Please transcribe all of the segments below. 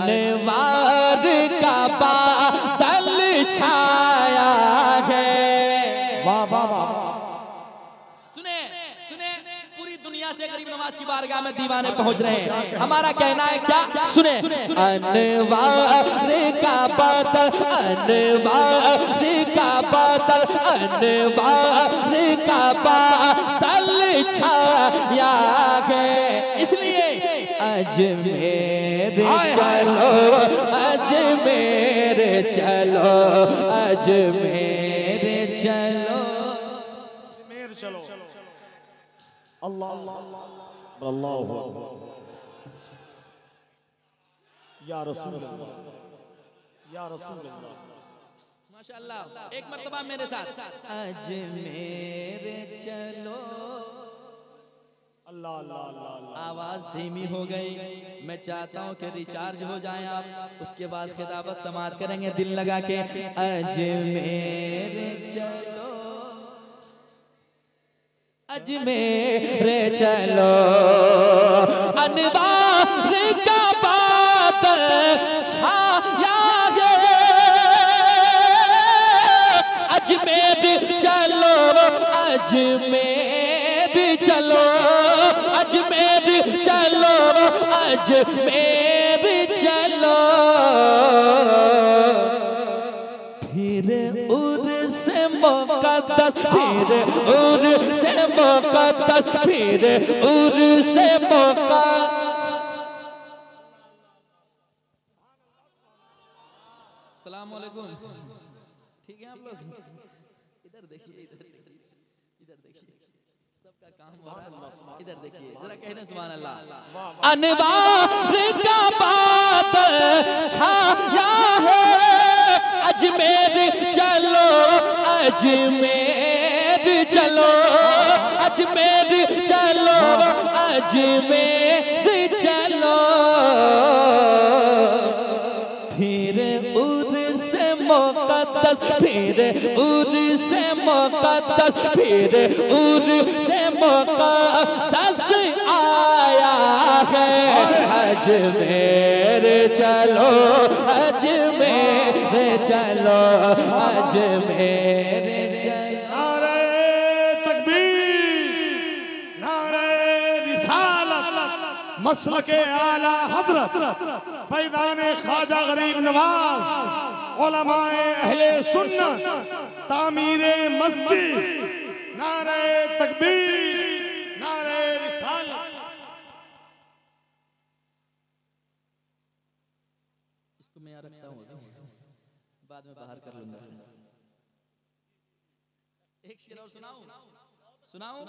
अनवार का बादल छाया है। वाह वाह वाह सुने सुने पूरी दुनिया से गरीब नवाज़ की बारगाह में दीवाने पहुँच रहे हैं। हमारा कहना है क्या? सुने अनवार का बादल अनवार का बादल अनवार का बादल छाया है। इसलिए अजमेर चलो अजमेर चलो अजमेर चलो। अजमेर चलो। अल्लाह अल्लाह। अल्लाह या रसूल या रसूल अल्लाह माशाल्लाह एक मर्तबा मेरे साथ। अजमेर चलो आवाज़ धीमी हो गई। मैं चाहता हूँ कि रिचार्ज हो जाए आप। उसके बाद खिताबत समाप्त करेंगे। दिल लगा के, अजमेर चलो। अजमेर चलो। अनवार का बादल छाया अजमेर चलो। अजमेर चलो अजमेर चलो अजमेर चलो। फिर उर से मुकद्दस, फिर उर से मुकद्दस, फिर उर से वालेकुम ठीक है आप लोग? इधर देखिए इधर देखिए इधर देखिए। इधर अनवार का बादल छाया है अजमेर चलो अजमेर चलो अजमेर चलो अजमेर मुकद्दस, फिर उर से मुकद्दस, फिर उर से मुकद्दस आया है। अजमेर चलो अजमेर चलो अजमेर चलो। रिसालत मसल के आला हज़रत फैदान ख्वाजा गरीब नवाज़ अहले सुन्नत तामीर मस्जिद नारे तकबीर नारे रिसालत। इसको मैं यहाँ रखता हूँ बाद में बाहर कर लूँगा। एक शेर और सुनाऊं? सुनाऊं?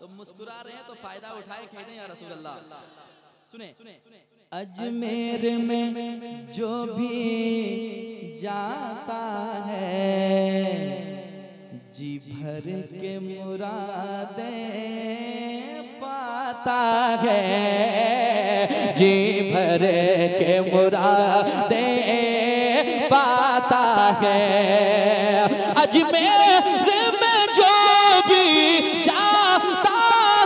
तो मुस्कुरा रहे हैं तो फ़ायदा उठाए कह दें या रसूल अल्लाह सुने। अजमेर में जो भी जाता है। जी भर के मुरादे पाता है। जी भर के मुरादे पाता है। अजमेर में जो भी जाता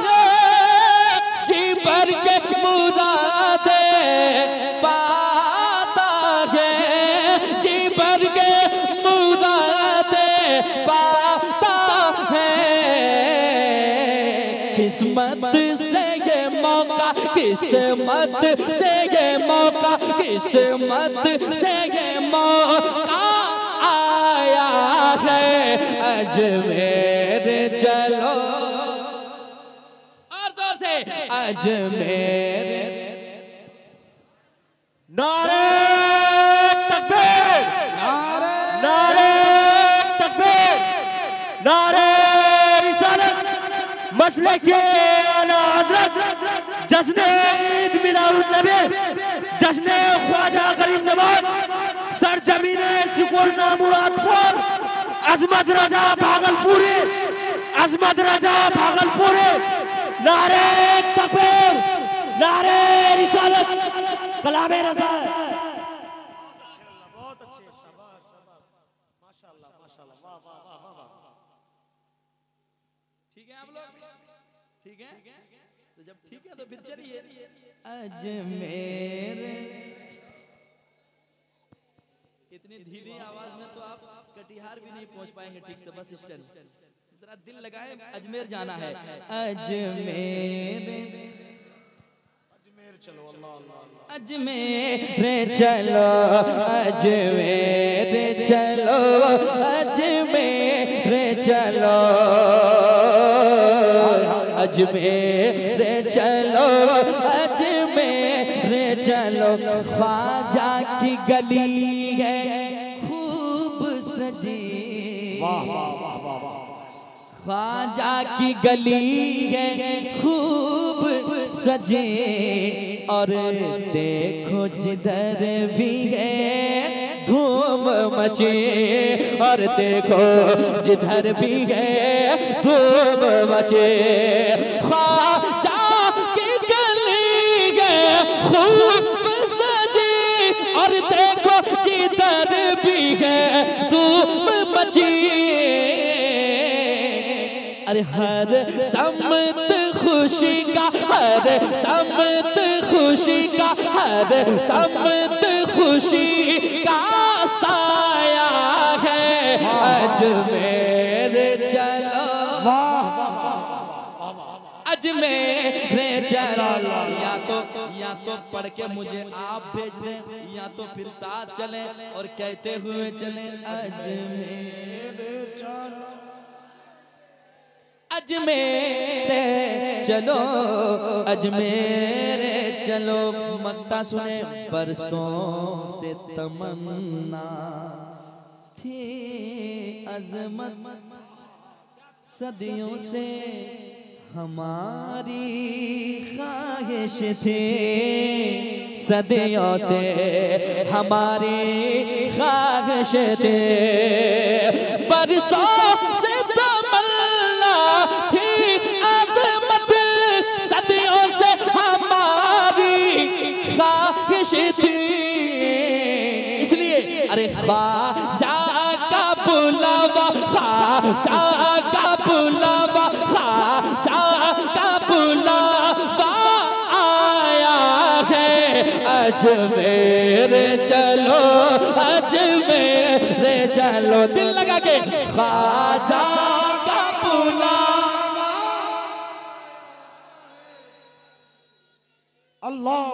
है, जी भर के मुरादे किस्मत से ये मौका, किस्मत से ये मौका आया है अजमेर चलो। और ज़ोर से, अजमेर। नारे मसले के जश्न ईद मिलाद नबी जश्न ख्वाजा गरीब नवाज़ सर ज़मीन सिकोरना मुरादपुर अजमत राजा भागलपुरी, अजमत राजा भागलपुरी, नारे तकबीर, नारे रिसालत, कलामे रजा ठीक है आप लोग ठीक है? तो जब ठीक है तो फिर चलिए। अजमेर। इतनी धीमी आवाज़ में तो आप कटिहार भी नहीं पहुँच पाएँगे ठीक से बस स्टैंड। जरा दिल लगाए अजमेर जाना है। अजमेर। अजमेर चलो अल्लाह अल्लाह अल्लाह। अजमेर चलो अजमेर चलो अजमेर चलो। अजमेर चलो अजमेर चलो ख्वाजा की गली है। खूब सजी। वाह वाह वाह वाह वाह। ख्वाजा की गली है। खूब सजे। और देखो जिधर भी है। धूम मचे। और देखो जिधर भी है। धूम मचे ख्वाजा की गली है खूब सजे, और देखो जिधर भी है धूम मची। अरे हर समत खुशी का, हर समत खुशी का, हर समत खुशी का साया है। अजमेर अजमेर चलो या तो या तो पढ़ के मुझे आप भेज दें या तो फिर साथ चलें और कहते हुए चले अजमेर। चलो अजमेर चलो अजमेर चलो। मक्ता सुने परसों से तमन्ना थी अजमत। सदियों से हमारी ख्वाहिश थी। सदियों से हमारी ख्वाहिश थी। परसों से तमन्ना थी अजमत। सदियों से हमारी ख्वाहिश थी। अजमेर चलो अजमेर चलो। दिल लगा के। ख्वाजा का पुला। अल्लाह।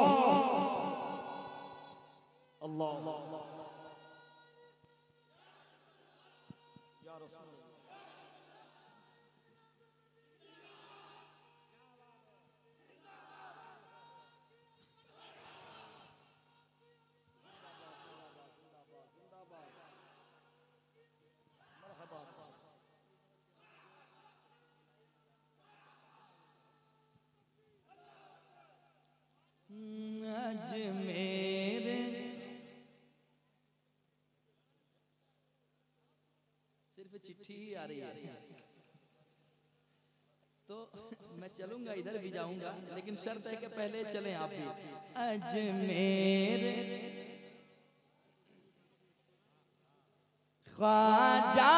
अल्लाह। सिर्फ़ चिट्ठी ही आ रही है। तो मैं चलूँगा इधर भी जाऊँगा लेकिन शर्त है कि पहले चले आप भी अजमेर। ख्वाजा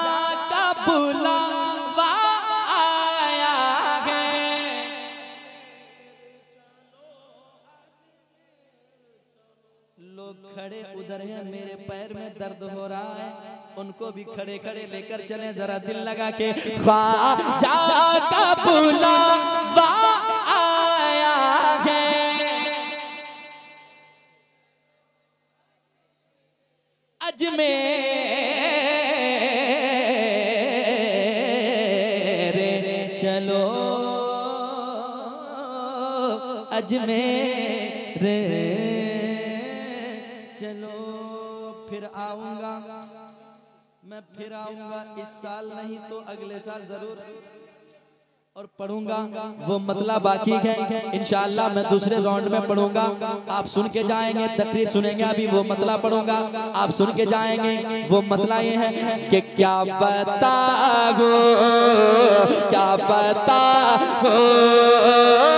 पैर में दर्द हो रहा है। उनको भी खड़े खड़े लेकर चले, जरा दिल लगा के। ख्वाजा का है। अजमेर चलो। अजमेर चलो। फिर आऊँगा। मैं फिर आऊँगा। इस साल नहीं तो अगले साल ज़रूर। और पढ़ूँगा। वो मतला बाकी है। इंशाल्लाह मैं दूसरे राउंड में पढ़ूँगा। आप सुन के जाएँगे। तकरीर सुनेंगे अभी। वो मतला पढ़ूँगा। आप सुन के जाएँगे। वो मतला ये है कि क्या पता क्या हो।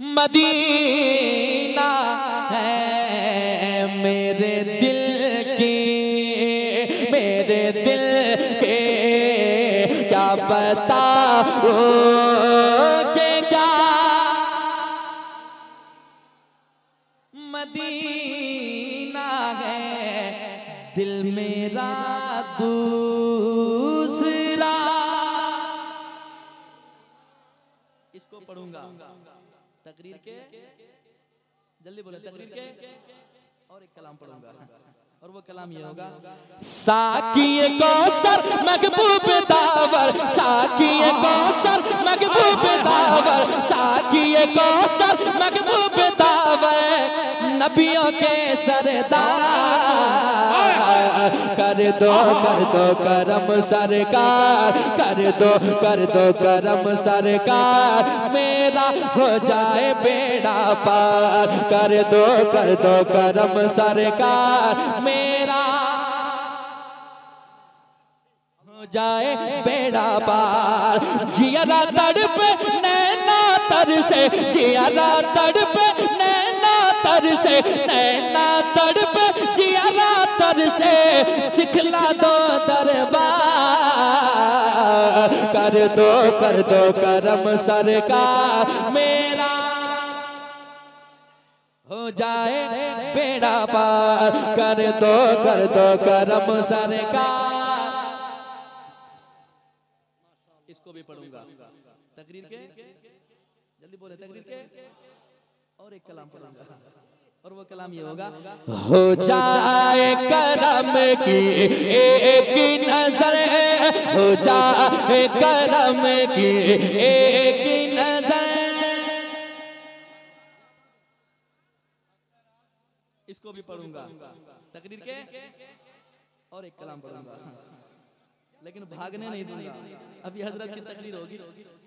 मदीना है मेरे दिल की, मेरे दिल के क्या पता हो क्या। मदीना है दिल मेरा दूसरा। इसको पढ़ूँगा। तकरीर के जल्दी बोले तकरीर के और एक कलाम पढ़ूँगा। और वो कलाम ये होगा साकिए कौसर महबूब दावर साकी कौसर महबूब दावर साकिए कौसर महबूब नबियों के सरदार। कर दो कर दो करम सरकार। कर दो कर दो करम सरकार। मेरा हो जाए बेड़ा पार। कर दो कर दो करम सरकार। मेरा जाए बेड़ा पार। जियारा तड़प, नैना तर से जियारा तड़प तर से नैना तड़प जियारा तर से दिखला दो दरबार। कर दो कर दो करम सरकार, मेरा हो जाए बेड़ा पार। कर दो कर दो करम सरकार। इसको भी पढ़ूँगा। तकरीर के? जल्दी बोले, तकरीर के? और एक कलाम पढ़ूँगा। और वो कलाम ये होगा हो जाए करम की एक नज़र हो। जाए करम की एक नज़र इसको भी पढ़ूँगा। तकरीर के? और एक कलाम पढ़ूँगा। लेकिन भागने नहीं दूँगा। अभी हज़रत की तकरीर होगी।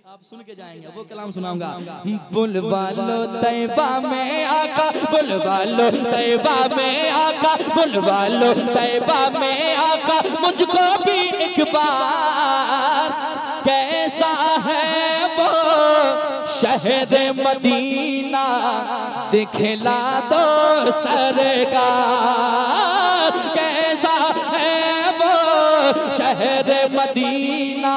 आप सुन के जाएँगे वो कलाम सुनाऊँगा। बुलवा लो तैबा में आका बुलवा लो तैबा में आका बुलवा लो तैबा में आका मुझको भी एक बार। कैसा है वो शहर मदीना दिखला दो सरकार। कैसा है वो शहर मदीना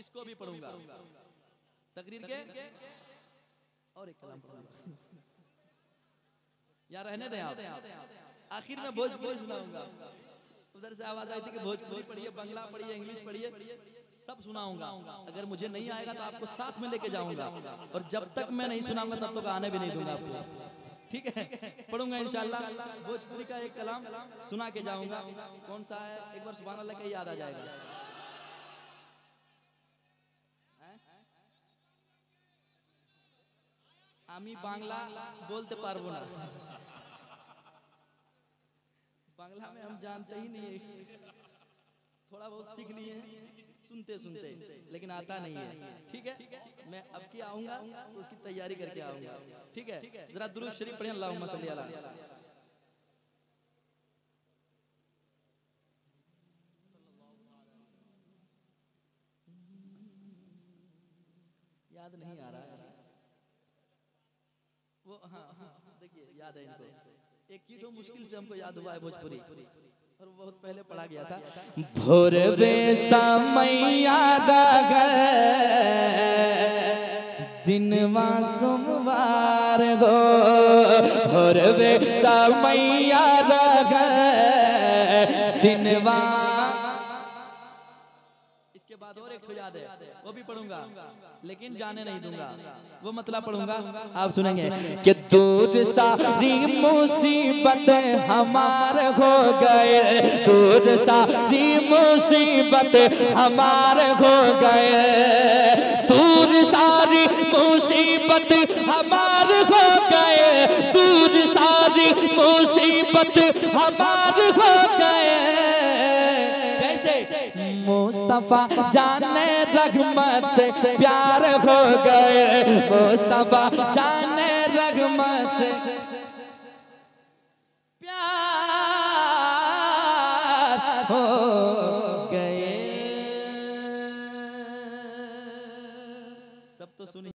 इसको भी पढ़ूँगा। तकरीर के? और एक कलाम पढ़ूँगा। यार रहने दें आप। आखिर में भोजपुरी सुनाऊँगा? उधर से आवाज़ आई थी कि भोजपुरी पढ़िए बंगला पढ़िए इंग्लिश पढ़िए सब सुनाऊँगा। अगर मुझे नहीं आएगा तो आपको साथ में लेके जाऊँगा। और जब तक मैं नहीं सुनाऊँगा तब तक आने भी नहीं दूँगा आपको। ठीक है? पढ़ूँगा इंशाल्लाह। भोजपुरी का एक कलाम सुना के जाऊँगा। कौन सा है? एक बार सुबह अल्लाह का याद आ जाएगा। আমি বাংলা বলতে পারবো না बांग्ला में हम जानते ही नहीं है थोड़ा बहुत सीख लिए सुनते सुनते लेकिन आता नहीं है ठीक है मैं अब की आऊंगा उसकी तैयारी करके आऊंगा ठीक है जरा दुरूद शरीफ पढ़िए अल्लाहुम्मा सल्ली अला याद नहीं आ रहा है वो हाँ हाँ। देखिए याद है इनको। एक चीज़ मुश्किल से हमको याद हुआ है भोजपुरी। और बहुत पहले पढ़ा गया था। भोर वे समैया दिनवा सोमवार हो भोर वे समैया दिनवा इसके याद है। वो भी पढ़ूँगा। लेकिन जाने नहीं दूँगा। वो मतलब पढ़ूँगा। आप सुनेंगे कि दूर सारी मुसीबत हमार हो गए। दूर सारी मुसीबत हमार हो गए। दूर सारी मुसीबत हमार हो गए। दूर सारी मुसीबत हमार हो गए। मुस्तफ़ा जाने रगमत से प्यार हो गए। मुस्तफ़ा जाने रगमत से प्यार हो गए। सब तो सुनी